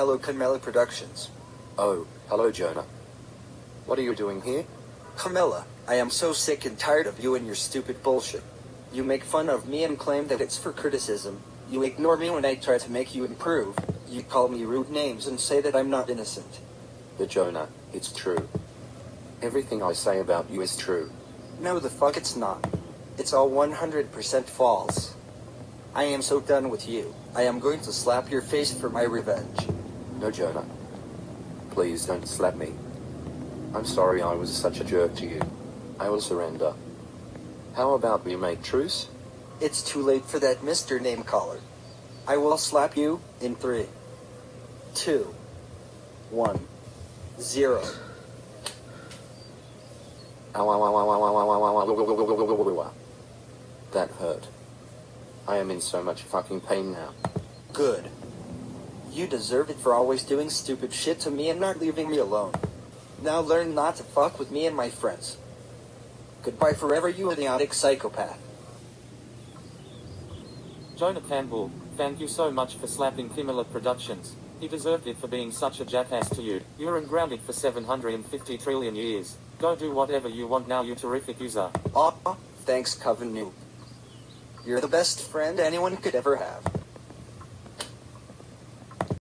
Hello, Kimela Productions. Oh, hello, Jonah. What are you doing here? Kimela, I am so sick and tired of you and your stupid bullshit. You make fun of me and claim that it's for criticism. You ignore me when I try to make you improve. You call me rude names and say that I'm not innocent. But Jonah, it's true. Everything I say about you is true. No, the fuck it's not. It's all 100% false. I am so done with you. I am going to slap your face for my revenge. No, Jonah. Please don't slap me. I'm sorry I was such a jerk to you. I will surrender. How about we make truce? It's too late for that Mr. Name Caller. I will slap you in three, two, one, zero. That hurt. I am in so much fucking pain now. Good. You deserve it for always doing stupid shit to me and not leaving me alone. Now learn not to fuck with me and my friends. Goodbye forever, you idiotic psychopath. Jonah Campbell, thank you so much for slapping Kimela Productions. He deserved it for being such a jackass to you. You're ungrounded for 750 trillion years. Go do whatever you want now, you terrific user. Aw, thanks, Coven Noob. You're the best friend anyone could ever have.